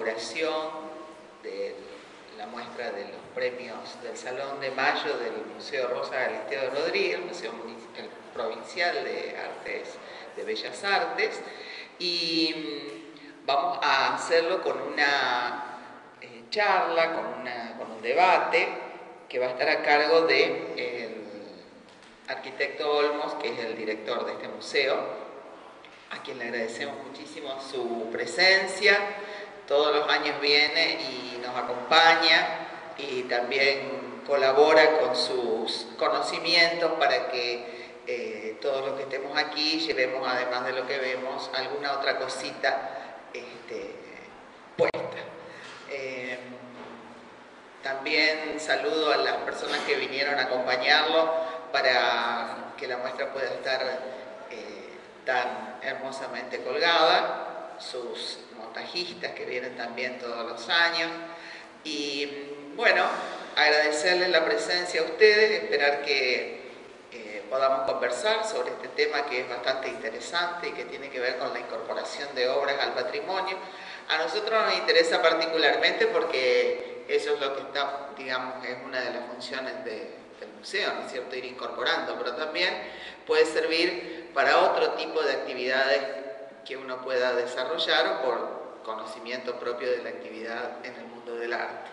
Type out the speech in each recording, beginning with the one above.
inauguración de la muestra de los premios del Salón de Mayo del Museo Rosa Galisteo de Rodríguez, el Museo Provincial de Artes de Bellas Artes, y mm, vamos a hacerlo con una eh, charla, con, un debate que va a estar a cargo del arquitecto Olmos, que es el director de este museo, a quien le agradecemos muchísimo su presencia. Todos los años viene y nos acompaña y también colabora con sus conocimientos para que eh, todos los que estemos aquí llevemos, además de lo que vemos, alguna otra cosita este, puesta. Eh, también saludo a las personas que vinieron a acompañarlo para que la muestra pueda estar eh, tan hermosamente colgada, sus montajistas que vienen también todos los años. Y bueno, agradecerles la presencia a ustedes, esperar que eh, podamos conversar sobre este tema que es bastante interesante y que tiene que ver con la incorporación de obras al patrimonio. A nosotros nos interesa particularmente porque eso es lo que está, digamos, es una de las funciones de, del museo, ¿no es cierto?, ir incorporando, pero también puede servir para otro tipo de actividades que uno pueda desarrollar o por conocimiento propio de la actividad en el mundo del arte.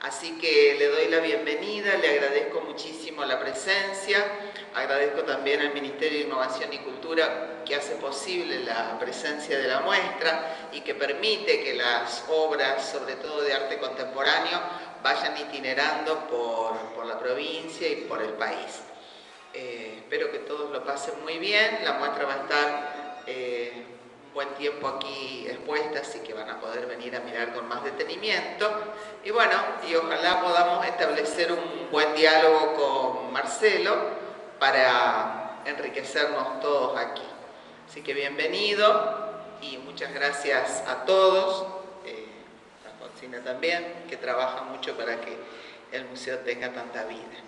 Así que le doy la bienvenida, le agradezco muchísimo la presencia, agradezco también al Ministerio de Innovación y Cultura que hace posible la presencia de la muestra y que permite que las obras, sobre todo de arte contemporáneo, vayan itinerando por, la provincia y por el país. Eh, espero que todos lo pasen muy bien, la muestra va a estar... Eh, buen tiempo aquí expuesta, así que van a poder venir a mirar con más detenimiento. Y bueno, y ojalá podamos establecer un buen diálogo con Marcelo para enriquecernos todos aquí. Así que bienvenido y muchas gracias a todos, eh, a Josina también, que trabaja mucho para que el museo tenga tanta vida.